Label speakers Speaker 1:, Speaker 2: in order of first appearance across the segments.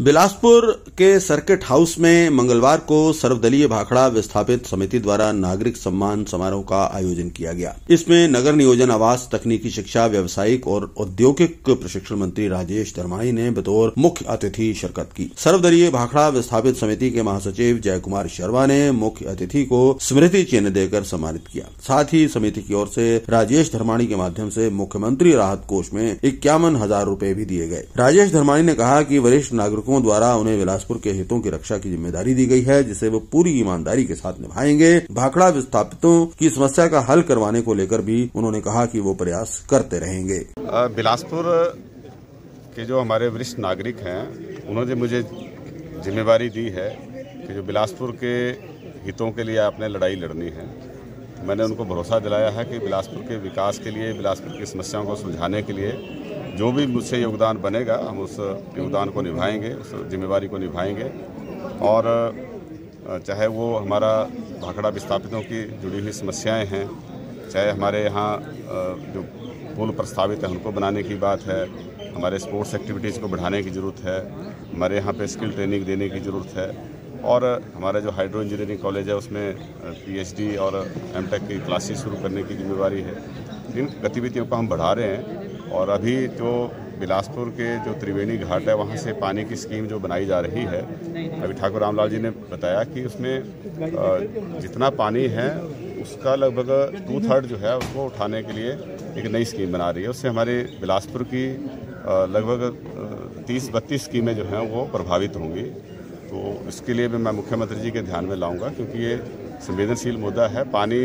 Speaker 1: बिलासपुर के circuit house में मंगलवार को सर्वदलीय भाखड़ा विस्थापित समिति द्वारा नागरिक सम्मान समारोह का आयोजन किया गया। इसमें नगर नियोजन, आवास, तकनीकी शिक्षा, व्यावसायिक और औद्योगिक प्रशिक्षण मंत्री राजेश धर्माणी ने बतौर मुख्य अतिथि शिरकत की। सर्वदलीय भाखड़ा विस्थापित समिति के महासचिव जय कुमार शर्मा ने मुख्य अतिथि को स्मृति चिन्ह देकर सम्मानित किया। साथ ही समिति की ओर से राजेश धर्माणी के माध्यम से मुख्यमंत्री राहत कोष में इक्यावन हज़ार रूपए भी दिए गए। राजेश धर्माणी ने कहा कि वरिष्ठ नागरिकों नागरिकों द्वारा उन्हें बिलासपुर के हितों की रक्षा की ज़िम्मेदारी दी गई है, जिसे वो पूरी ईमानदारी के साथ निभाएँगे। भाखड़ा विस्थापितों की समस्या का हल करवाने को लेकर भी उन्होंने कहा कि वो प्रयास करते रहेंगे।
Speaker 2: बिलासपुर के जो हमारे वरिष्ठ नागरिक हैं, उन्होंने मुझे जिम्मेवारी दी है कि जो बिलासपुर के हितों के लिए आपने लड़ाई लड़नी है, मैंने उनको भरोसा दिलाया है कि बिलासपुर के विकास के लिए, बिलासपुर की समस्याओं को सुलझाने के लिए जो भी मुझसे योगदान बनेगा, हम उस योगदान को निभाएँगे, उस जिम्मेवारी को निभाएँगे। और चाहे वो हमारा भाखड़ा विस्थापितों की जुड़ी हुई समस्याएँ हैं, चाहे हमारे यहाँ जो पुल प्रस्तावित है, उनको बनाने की बात है, हमारे स्पोर्ट्स एक्टिविटीज़ को बढ़ाने की ज़रूरत है, हमारे यहाँ पे स्किल ट्रेनिंग देने की ज़रूरत है, और हमारा जो हाइड्रो इंजीनियरिंग कॉलेज है, उसमें पीएचडी और एमटेक की क्लासेस शुरू करने की जिम्मेवारी है। इन गतिविधियों को हम बढ़ा रहे हैं। और अभी जो बिलासपुर के जो त्रिवेणी घाट है, वहाँ से पानी की स्कीम जो बनाई जा रही है, अभी ठाकुर रामलाल जी ने बताया कि उसमें जितना पानी है, उसका लगभग टू थर्ड जो है, उसको उठाने के लिए एक नई स्कीम बना रही है। उससे हमारे बिलासपुर की लगभग तीस बत्तीस स्कीमें जो हैं, वो प्रभावित होंगी। तो इसके लिए भी मैं मुख्यमंत्री जी के ध्यान में लाऊँगा, क्योंकि ये संवेदनशील मुद्दा है। पानी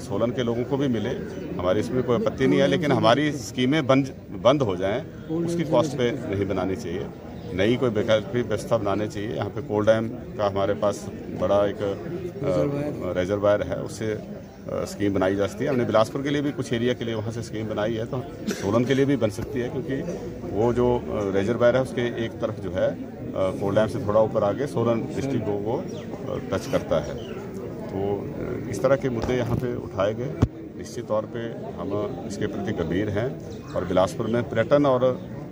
Speaker 2: सोलन के लोगों को भी मिले। हमारी इसमें कोई आपत्ति नहीं है, लेकिन हमारी स्कीमें बंद बंद हो जाएँ, उसकी कॉस्ट पे नहीं बनानी चाहिए। नई कोई वैकल्पिक व्यवस्था बनानी चाहिए। यहाँ पे कोल्ड डैम का हमारे पास बड़ा एक रेजरवायर है, उससे स्कीम बनाई जा सकती है। हमने बिलासपुर के लिए भी कुछ एरिया के लिए वहाँ से स्कीम बनाई है तो सोलन के लिए भी बन सकती है, क्योंकि वो जो रिजर्वायर है, उसके एक तरफ़ जो है कोल्ड डैम से थोड़ा ऊपर आगे सोलन डिस्ट्रिक्ट को टच करता है। तो इस तरह के मुद्दे यहाँ पे उठाए गए। निश्चित तौर पे हम इसके प्रति गंभीर हैं और बिलासपुर में पर्यटन और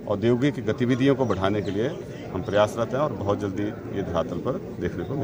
Speaker 2: औद्योगिक गतिविधियों को बढ़ाने के लिए हम प्रयासरत हैं और बहुत जल्दी ये धरातल पर देखने को मिले